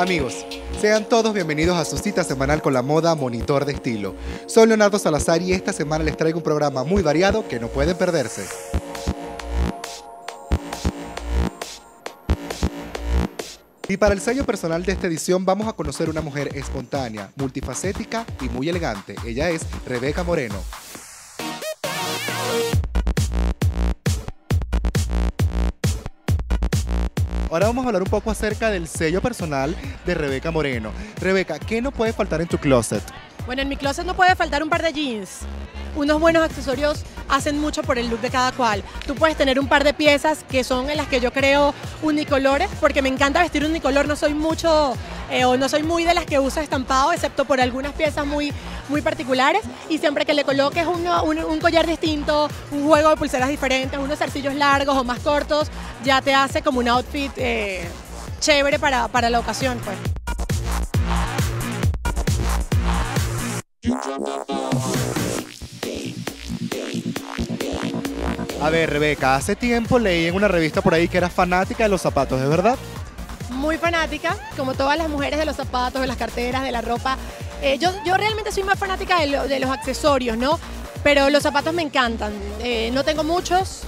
Amigos, sean todos bienvenidos a su cita semanal con la moda Monitor de Estilo. Soy Leonardo Salazar y esta semana les traigo un programa muy variado que no pueden perderse. Y para el sello personal de esta edición vamos a conocer una mujer espontánea, multifacética y muy elegante. Ella es Rebeca Moreno. Ahora vamos a hablar un poco acerca del sello personal de Rebeca Moreno. Rebeca, ¿qué no puede faltar en tu closet? Bueno, en mi closet no puede faltar un par de jeans. Unos buenos accesorios hacen mucho por el look de cada cual. Tú puedes tener un par de piezas que son en las que yo creo unicolores, porque me encanta vestir unicolor, no soy mucho eh, o no soy muy de las que usa estampado, excepto por algunas piezas muy, muy particulares. Y siempre que le coloques un, collar distinto, un juego de pulseras diferentes, unos zarcillos largos o más cortos, ya te hace como un outfit eh, chévere para, para la ocasión. Pues. A ver, Rebeca, hace tiempo leí en una revista por ahí que eras fanática de los zapatos, ¿es verdad? Muy fanática, como todas las mujeres de los zapatos, de las carteras, de la ropa. Eh, yo, yo realmente soy más fanática de, los accesorios, ¿no? Pero los zapatos me encantan. Eh, no tengo muchos,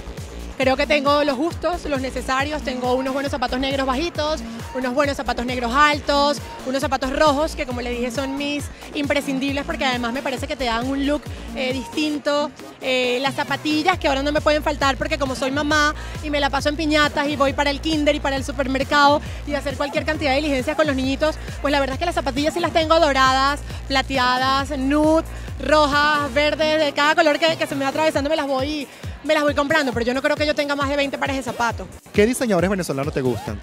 Creo que tengo los justos, los necesarios. Tengo unos buenos zapatos negros bajitos, unos buenos zapatos negros altos, unos zapatos rojos que como le dije son mis imprescindibles porque además me parece que te dan un look eh, distinto. Eh, las zapatillas que ahora no me pueden faltar porque como soy mamá y me la paso en piñatas y voy para el kinder y para el supermercado y hacer cualquier cantidad de diligencias con los niñitos, pues la verdad es que las zapatillas sí las tengo doradas, plateadas, nude, rojas, verdes, de cada color que, se me va atravesando me las voy me las voy comprando, pero yo no creo que yo tenga más de 20 pares de zapatos. ¿Qué diseñadores venezolanos te gustan?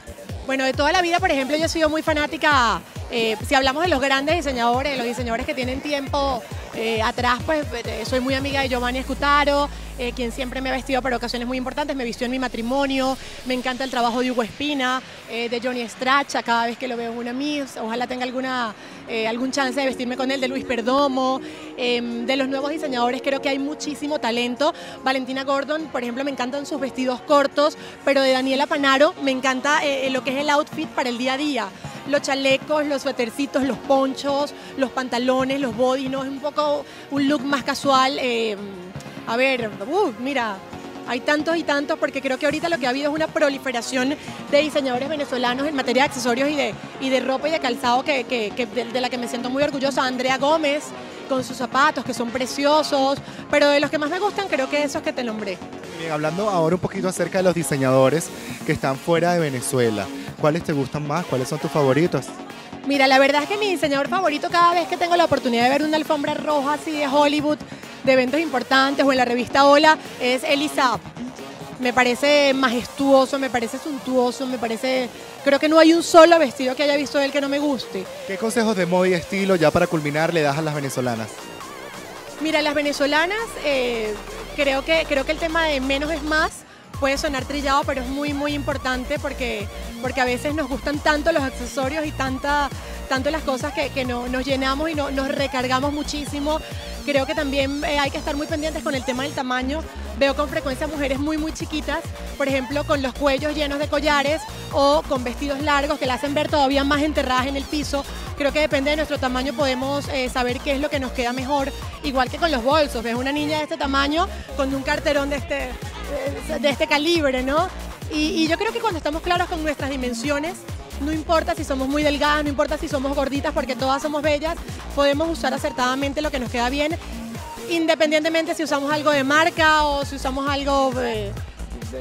Bueno, de toda la vida, por ejemplo, yo he sido muy fanática, eh, si hablamos de los grandes diseñadores, los diseñadores que tienen tiempo eh, atrás, pues eh, soy muy amiga de Giovanni Escutaro, quien siempre me ha vestido para ocasiones muy importantes, me vistió en mi matrimonio, me encanta el trabajo de Hugo Espina, de Johnny Stracha, cada vez que lo veo en una Miss, ojalá tenga alguna, algún chance de vestirme con él, de Luis Perdomo, em, de los nuevos diseñadores creo que hay muchísimo talento, Valentina Gordon, por ejemplo, me encantan sus vestidos cortos, pero de Daniela Panaro me encanta lo que es el outfit para el día a día los chalecos, los suétercitos, los ponchos, los pantalones, los body, ¿no? Es un poco un look más casual. Eh, a ver, uh, mira, hay tantos y tantos porque creo que ahorita lo que ha habido es una proliferación de diseñadores venezolanos en materia de accesorios y de, y de ropa y de calzado que, de, la que me siento muy orgullosa. Andrea Gómez con sus zapatos que son preciosos, pero de los que más me gustan creo que esos que te nombré. Bien, hablando ahora un poquito acerca de los diseñadores que están fuera de Venezuela. ¿Cuáles te gustan más? ¿Cuáles son tus favoritos? Mira, la verdad es que mi diseñador favorito cada vez que tengo la oportunidad de ver una alfombra roja así de Hollywood, de eventos importantes o en la revista Hola, es Elisa. Me parece majestuoso, me parece suntuoso, me parece... Creo que no hay un solo vestido que haya visto él que no me guste. ¿Qué consejos de moda y estilo, ya para culminar, le das a las venezolanas? Mira, las venezolanas, eh, creo, que, creo que el tema de menos es más puede sonar trillado, pero es muy, muy importante porque, porque a veces nos gustan tanto los accesorios y tanta, tanto las cosas que, no, nos llenamos y no, nos recargamos muchísimo. Creo que también eh, hay que estar muy pendientes con el tema del tamaño. Veo con frecuencia mujeres muy, muy chiquitas, por ejemplo, con los cuellos llenos de collares o con vestidos largos que la hacen ver todavía más enterradas en el piso. Creo que depende de nuestro tamaño podemos eh, saber qué es lo que nos queda mejor, igual que con los bolsos. Ves una niña de este tamaño con un carterón de este, de este calibre, ¿no? Y, yo creo que cuando estamos claros con nuestras dimensiones, no importa si somos muy delgadas, no importa si somos gorditas, porque todas somos bellas, podemos usar acertadamente lo que nos queda bien, independientemente si usamos algo de marca o si usamos algo eh,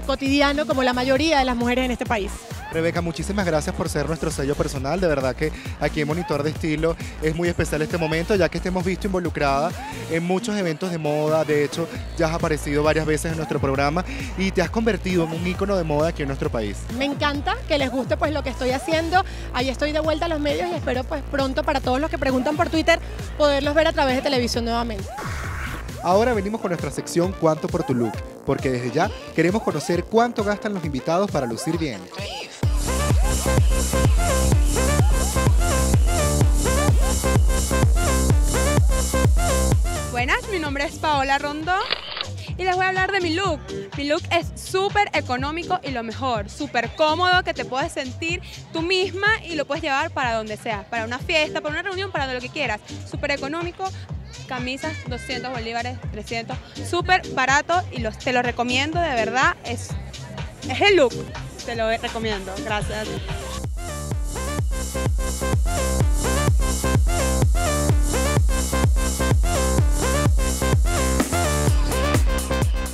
cotidiano, como la mayoría de las mujeres en este país. Rebeca, muchísimas gracias por ser nuestro sello personal. De verdad que aquí en Monitor de Estilo es muy especial este momento, ya que te hemos visto involucrada en muchos eventos de moda. De hecho, ya has aparecido varias veces en nuestro programa y te has convertido en un ícono de moda aquí en nuestro país. Me encanta que les guste pues lo que estoy haciendo. Ahí estoy de vuelta a los medios y espero pues pronto para todos los que preguntan por Twitter poderlos ver a través de televisión nuevamente. Ahora venimos con nuestra sección Cuánto por tu look, porque desde ya queremos conocer cuánto gastan los invitados para lucir bien. Buenas, mi nombre es Paola Rondo. Y les voy a hablar de mi look. Mi look es súper económico y lo mejor, súper cómodo, que te puedes sentir tú misma y lo puedes llevar para donde sea, para una fiesta, para una reunión, para lo que quieras. Súper económico, camisas 200 bolívares, 300, súper barato y los, te lo recomiendo, de verdad, es, es el look, te lo recomiendo, gracias.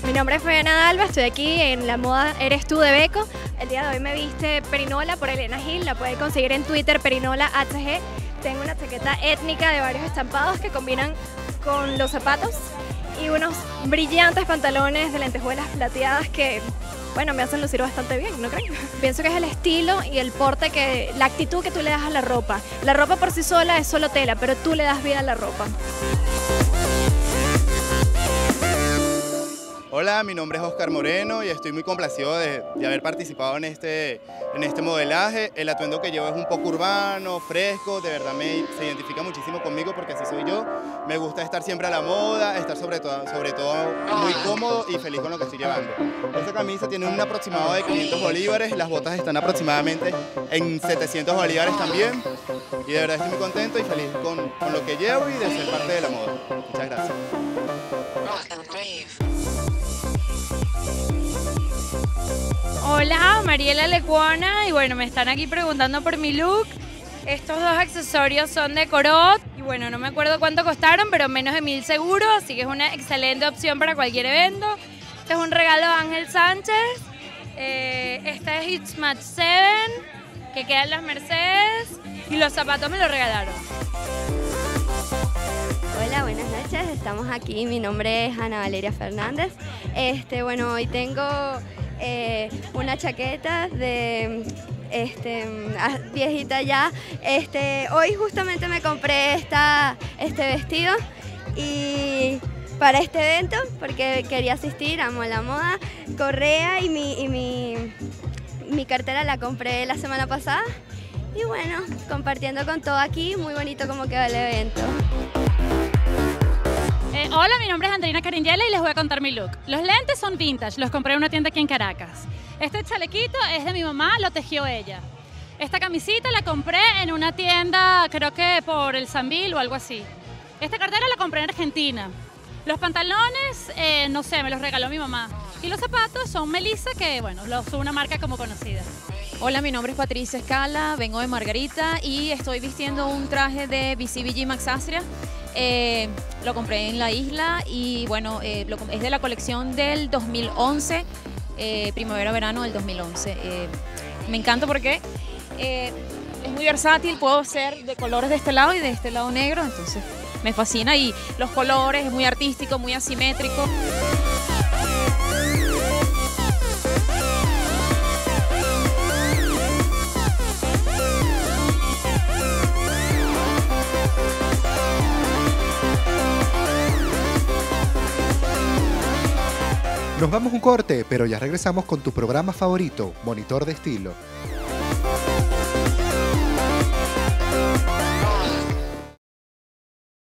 Mi nombre es Fabiana Dalba, estoy aquí en la moda Eres tú de Beco. El día de hoy me viste Perinola por Elena Gil, la pueden conseguir en Twitter Perinola HG. Tengo una chaqueta étnica de varios estampados que combinan con los zapatos y unos brillantes pantalones de lentejuelas plateadas que, bueno, me hacen lucir bastante bien, ¿no creen? Pienso que es el estilo y el porte que, la actitud que tú le das a la ropa. La ropa por sí sola es solo tela, pero tú le das vida a la ropa. Hola, mi nombre es Oscar Moreno y estoy muy complacido de, de, haber participado en este, en este modelaje. El atuendo que llevo es un poco urbano, fresco, de verdad me, se identifica muchísimo conmigo porque así soy yo. Me gusta estar siempre a la moda, estar sobre todo, sobre todo muy cómodo y feliz con lo que estoy llevando. Esta camisa tiene un aproximado de 500 bolívares, las botas están aproximadamente en 700 bolívares también y de verdad estoy muy contento y feliz con, con lo que llevo y de ser parte de la moda. Muchas gracias. Hola, Mariela Lecuona y bueno, me están aquí preguntando por mi look. Estos dos accesorios son de Corot y bueno, no me acuerdo cuánto costaron, pero menos de mil seguro, así que es una excelente opción para cualquier evento. Este es un regalo de Ángel Sánchez. Eh, esta es It's Match 7, que queda en las Mercedes y los zapatos me los regalaron. Hola, buenas noches. Estamos aquí. Mi nombre es Ana Valeria Fernández. Este, bueno, hoy tengo eh, una chaqueta de este, viejita ya. Este, hoy justamente me compré esta, este vestido y para este evento porque quería asistir, amo la moda. Correa y mi, y mi, mi cartera la compré la semana pasada. Y bueno, compartiendo con todo aquí, muy bonito como quedó el evento. Hola, mi nombre es Andrina Caringiela y les voy a contar mi look. Los lentes son vintage, los compré en una tienda aquí en Caracas. Este chalequito es de mi mamá, lo tejió ella. Esta camisita la compré en una tienda, creo que por el Sambil o algo así. Esta cartera la compré en Argentina. Los pantalones, eh, no sé, me los regaló mi mamá. Y los zapatos son Melissa, que bueno, los una marca como conocida. Hola, mi nombre es Patricia Escala, vengo de Margarita y estoy vistiendo un traje de BCBG Max Astria. Eh, lo compré en la isla y bueno, eh, lo, es de la colección del 2011, eh, primavera-verano del 2011. Eh, me encanta porque es muy versátil, puedo ser de colores de este lado y de este lado negro, entonces me fascina y los colores, es muy artístico, muy asimétrico. Nos vamos un corte, pero ya regresamos con tu programa favorito, Monitor de Estilo.